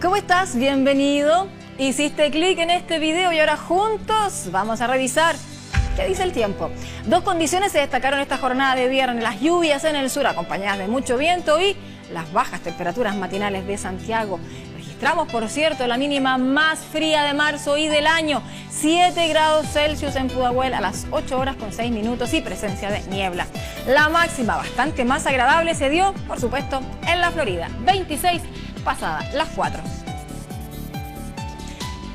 ¿Cómo estás? Bienvenido. Hiciste clic en este video y ahora juntos vamos a revisar ¿Qué dice el tiempo? Dos condiciones se destacaron esta jornada de viernes. Las lluvias en el sur acompañadas de mucho viento y las bajas temperaturas matinales de Santiago. Registramos, por cierto, la mínima más fría de marzo y del año. 7 grados Celsius en Pudahuel a las 8 horas con 6 minutos y presencia de niebla. La máxima, bastante más agradable, se dio, por supuesto, en la Florida. 26 pasada las 4.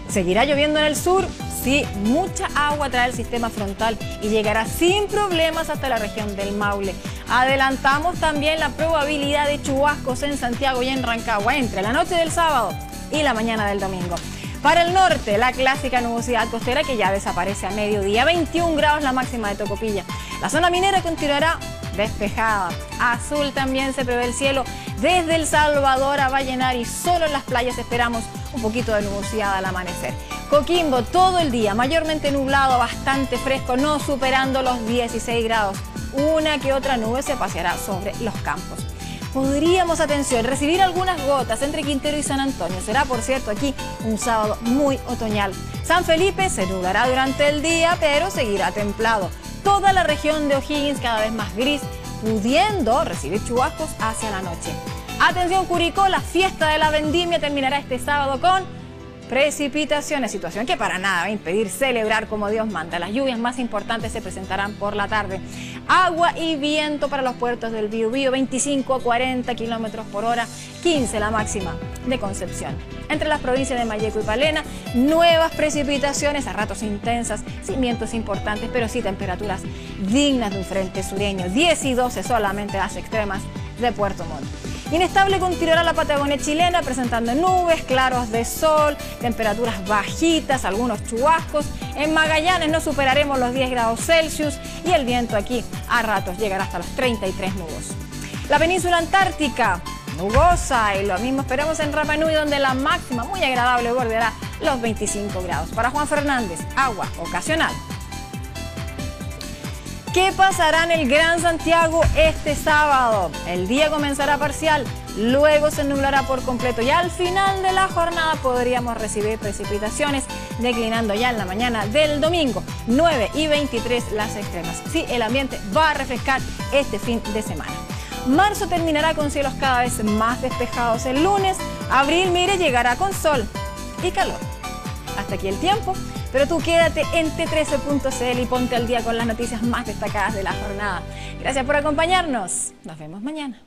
Seguirá lloviendo en el sur, sí, mucha agua trae el sistema frontal y llegará sin problemas hasta la región del Maule. Adelantamos también la probabilidad de chubascos en Santiago y en Rancagua entre la noche del sábado y la mañana del domingo. Para el norte, la clásica nubosidad costera que ya desaparece a mediodía, 21 grados la máxima de Tocopilla. La zona minera continuará despejada. Azul también se prevé el cielo desde El Salvador a Vallenar y solo en las playas esperamos un poquito de nubosidad al amanecer. Coquimbo todo el día, mayormente nublado, bastante fresco, no superando los 16 grados. Una que otra nube se paseará sobre los campos. Podríamos, atención, recibir algunas gotas entre Quintero y San Antonio. Será, por cierto, aquí un sábado muy otoñal. San Felipe se nublará durante el día, pero seguirá templado. Toda la región de O'Higgins cada vez más gris, pudiendo recibir chubascos hacia la noche. Atención Curicó, la fiesta de la vendimia terminará este sábado con precipitaciones, situación que para nada va a impedir celebrar como Dios manda. Las lluvias más importantes se presentarán por la tarde. Agua y viento para los puertos del Biobío, 25 a 40 kilómetros por hora, 15 la máxima de Concepción. Entre las provincias de Mayeco y Palena, nuevas precipitaciones a ratos intensas, sin vientos importantes, pero sí temperaturas dignas de un frente sureño. 10 y 12 solamente las extremas de Puerto Montt. Inestable continuará la Patagonia chilena presentando nubes, claros de sol, temperaturas bajitas, algunos chubascos. En Magallanes no superaremos los 10 grados Celsius y el viento aquí a ratos llegará hasta los 33 nudos. La península antártica nubosa y lo mismo esperamos en Rapa Nui donde la máxima muy agradable bordeará los 25 grados. Para Juan Fernández, agua ocasional. ¿Qué pasará en el Gran Santiago este sábado? El día comenzará parcial, luego se nublará por completo y al final de la jornada podríamos recibir precipitaciones, declinando ya en la mañana del domingo, 9 y 23 las extremas. Sí, el ambiente va a refrescar este fin de semana. Marzo terminará con cielos cada vez más despejados el lunes, abril, mire, llegará con sol y calor. Aquí el tiempo. Pero tú quédate en t13.cl y ponte al día con las noticias más destacadas de la jornada. Gracias por acompañarnos. Nos vemos mañana.